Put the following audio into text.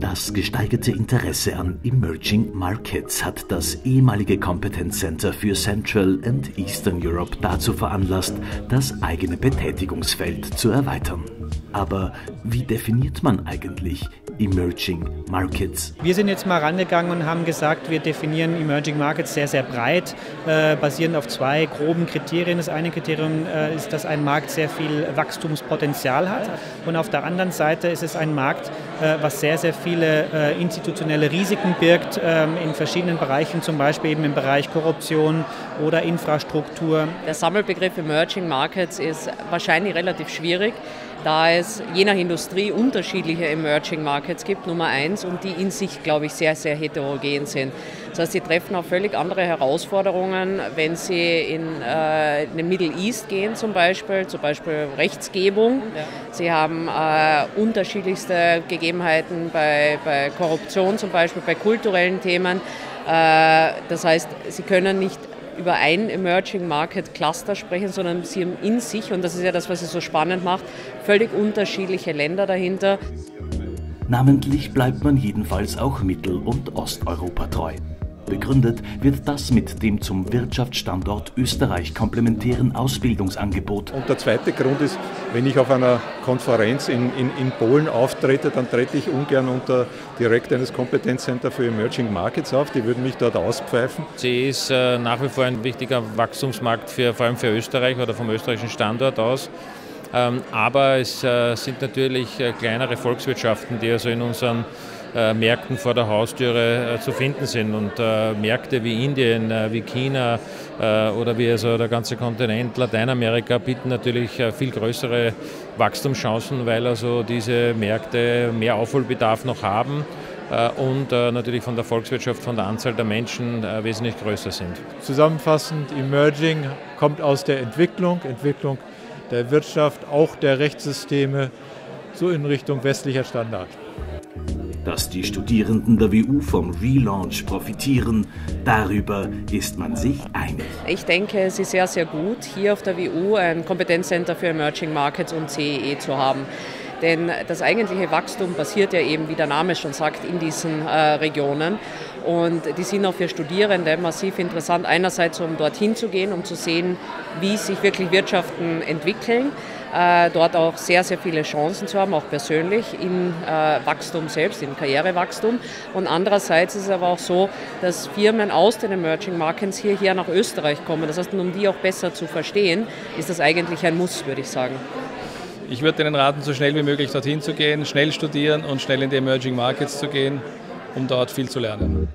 Das gesteigerte Interesse an Emerging Markets hat das ehemalige Competence Center für Central and Eastern Europe dazu veranlasst, das eigene Betätigungsfeld zu erweitern. Aber wie definiert man eigentlich Emerging Markets? Wir sind jetzt mal rangegangen und haben gesagt, wir definieren Emerging Markets sehr, sehr breit, äh, basierend auf zwei groben Kriterien. Das eine Kriterium äh, ist, dass ein Markt sehr viel Wachstumspotenzial hat und auf der anderen Seite ist es ein Markt, äh, was sehr, sehr viele äh, institutionelle Risiken birgt ähm, in verschiedenen Bereichen, zum Beispiel eben im Bereich Korruption oder Infrastruktur. Der Sammelbegriff Emerging Markets ist wahrscheinlich relativ schwierig da es je nach Industrie unterschiedliche Emerging Markets gibt, Nummer eins, und die in sich, glaube ich, sehr, sehr heterogen sind. Das heißt, sie treffen auf völlig andere Herausforderungen, wenn sie in äh, den Middle East gehen zum Beispiel, zum Beispiel Rechtsgebung. Ja. Sie haben äh, unterschiedlichste Gegebenheiten bei, bei Korruption zum Beispiel, bei kulturellen Themen. Äh, das heißt, sie können nicht über ein Emerging Market Cluster sprechen, sondern sie haben in sich, und das ist ja das, was es so spannend macht, völlig unterschiedliche Länder dahinter. Namentlich bleibt man jedenfalls auch Mittel- und Osteuropa treu. Begründet wird das mit dem zum Wirtschaftsstandort Österreich komplementären Ausbildungsangebot. Und der zweite Grund ist, wenn ich auf einer Konferenz in, in, in Polen auftrete, dann trete ich ungern unter direkt eines Kompetenzcenter für Emerging Markets auf. Die würden mich dort auspfeifen. Sie ist äh, nach wie vor ein wichtiger Wachstumsmarkt, für, vor allem für Österreich oder vom österreichischen Standort aus. Ähm, aber es äh, sind natürlich äh, kleinere Volkswirtschaften, die also in unseren Märkten vor der Haustüre äh, zu finden sind. Und äh, Märkte wie Indien, wie China oder wie also der ganze Kontinent Lateinamerika bieten natürlich viel größere Wachstumschancen, weil also diese Märkte mehr Aufholbedarf noch haben und natürlich von der Volkswirtschaft, von der Anzahl der Menschen wesentlich größer sind. Zusammenfassend, Emerging kommt aus der Entwicklung, Entwicklung der Wirtschaft, auch der Rechtssysteme, so in Richtung westlicher Standard. Dass die Studierenden der WU vom Relaunch profitieren, darüber ist man sich einig. Ich denke, es ist sehr, sehr gut, hier auf der WU ein Kompetenzcenter für Emerging Markets und CEE zu haben. Denn das eigentliche Wachstum passiert ja eben, wie der Name schon sagt, in diesen äh, Regionen. Und die sind auch für Studierende massiv interessant. Einerseits, um dorthin zu gehen, um zu sehen, wie sich wirklich Wirtschaften entwickeln dort auch sehr, sehr viele Chancen zu haben, auch persönlich in äh, Wachstum selbst, in Karrierewachstum. Und andererseits ist es aber auch so, dass Firmen aus den Emerging Markets hierher nach Österreich kommen. Das heißt, um die auch besser zu verstehen, ist das eigentlich ein Muss, würde ich sagen. Ich würde Ihnen raten, so schnell wie möglich dorthin zu gehen, schnell studieren und schnell in die Emerging Markets zu gehen, um dort viel zu lernen.